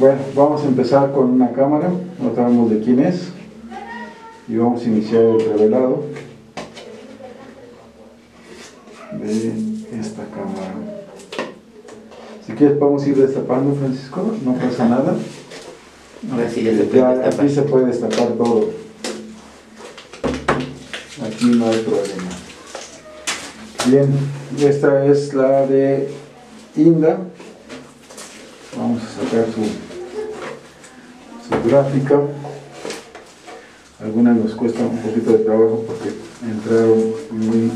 Bueno, vamos a empezar con una cámara, no sabemos de quién es, y vamos a iniciar el revelado de esta cámara. Si quieres podemos ir destapando, Francisco, no pasa nada. Ahora sí ya se puede Ya, destapar. aquí se puede destapar todo. Aquí no hay problema. Bien, esta es la de Inda. Vamos a sacar su, su gráfica. Algunas nos cuesta un poquito de trabajo porque entraron muy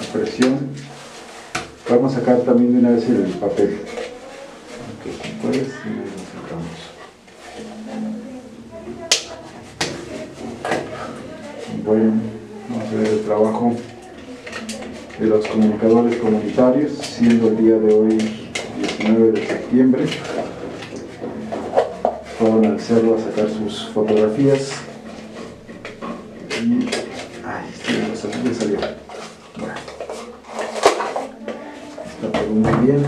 a presión. Vamos a sacar también de una vez el papel. Vamos a ver el trabajo de los comunicadores comunitarios, siendo el día de hoy 19 de septiembre. Fueron al cerro a sacar sus fotografías. Y. Ay, ya salió. Está todo muy bien.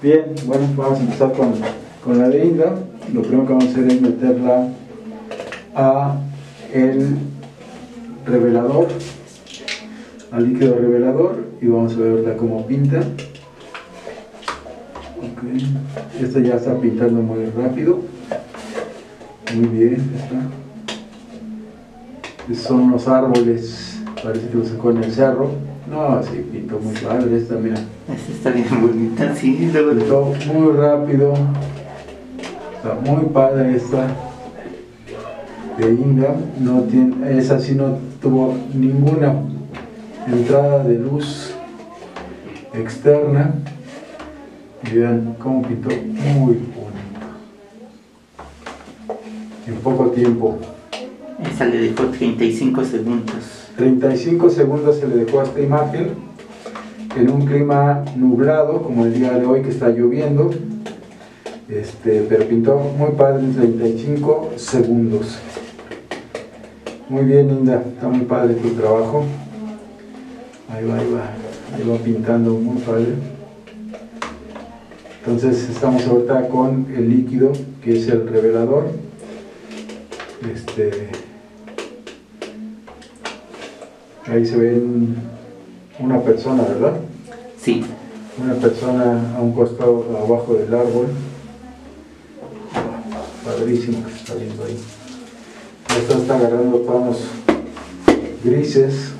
Bien, bueno, vamos a empezar con, con la de. Lo primero que vamos a hacer es meterla a el revelador, al líquido revelador y vamos a verla cómo pinta. Ok, Esta ya está pintando muy rápido. Muy bien, está. Estos son los árboles, parece que lo sacó en el cerro. No, sí, pintó muy padre esta, mira. Esta está bien bonita, sí, Pintó muy rápido. Está muy padre esta de Inga. No tiene, esa sí no tuvo ninguna entrada de luz externa. Y vean cómo pintó muy bonito. En poco tiempo. esa le dejó 35 segundos. 35 segundos se le dejó a esta imagen en un clima nublado como el día de hoy que está lloviendo este, pero pintó muy padre en 35 segundos muy bien Linda, está muy padre tu trabajo ahí va, ahí va, ahí va pintando muy padre entonces estamos ahorita con el líquido que es el revelador este Ahí se ve un- una persona, ¿verdad? Sí, Una persona a un costado abajo del árbol. Padrísimo que se está viendo ahí. Esta está agarrando tonos grises.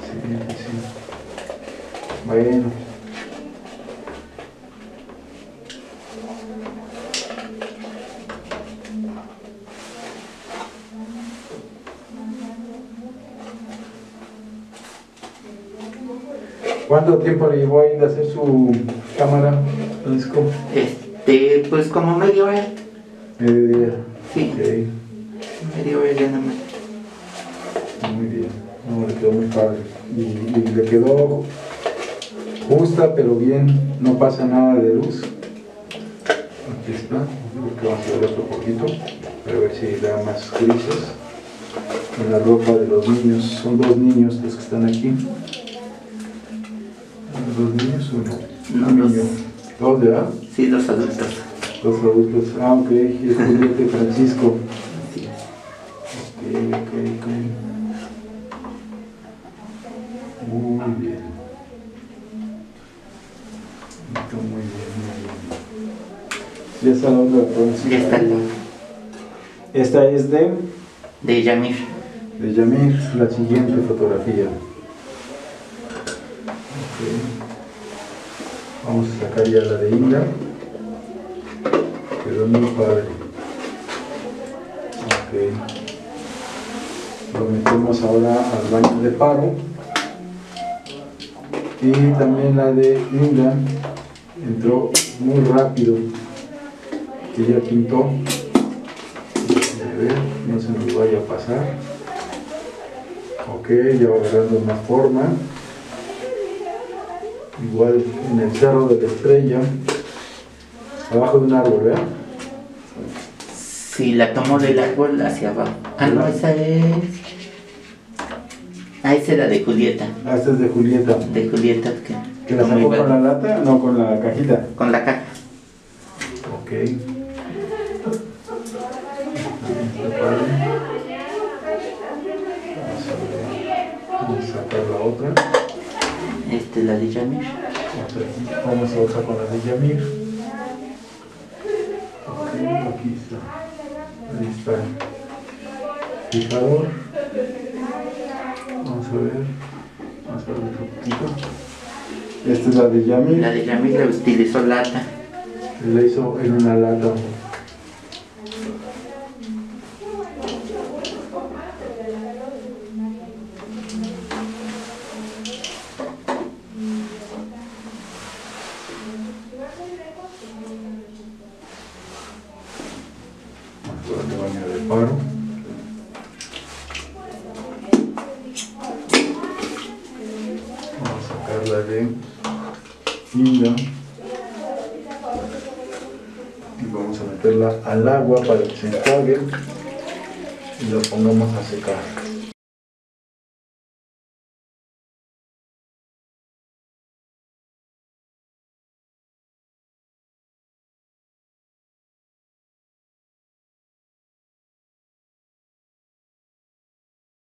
Sí, sí. Bueno. ¿Cuánto tiempo le llevó a Inda a hacer su cámara, Francisco? este, pues como media hora. Mediodía. Sí, Ok, media hora ya nada más. muy bien. No, le quedó muy padre. Y, y le quedó justa, pero bien. No pasa nada de luz. Aquí está. Creo que vamos a ver otro poquito. Para ver si da más grises. En la ropa de los niños. Son dos niños los que están aquí. ¿Dos niños o no? Un dos. niño. ¿Dos de edad? Sí, los adultos. Los adultos. Ah, ok. Y es Julieta y Francisco. Así es. Ok, ok, ok. Muy bien. Está muy bien, muy bien. Ya está la otra Francisco. Ya está Esta es de, de Yamir. de Yamir, la siguiente fotografía. Vamos a sacar ya la de Inga. Quedó muy padre. Ok. Lo metemos ahora al baño de paro. Y también la de Inga entró muy rápido. Que ya pintó. A ver, no se nos vaya a pasar. Ok, ya va agarrando más forma. Igual en el cerro de la estrella. Abajo de un árbol, ¿verdad? Si la tomo del árbol hacia abajo. Ah, no, esa es. Ah, esa era de Julieta. Ah, esta es de Julieta. De Julieta, que, ¿Que la sacó con la lata? No, con la cajita. Con la caja. Ok. Está padre. Vamos a ver. Vamos a sacar la otra. Este, la de Yamir. Vamos a- Vamos a otra con la de Yamir. Ok, aquí está. Ahí está. Fijador. Vamos a ver. Vamos a ver otro poquito. Esta es la de Yamir. La de Yamir le utilizó lata. La hizo en una lata. Vamos a sacarla de Linda y vamos a meterla al agua para que se enjuague y la pongamos a secar.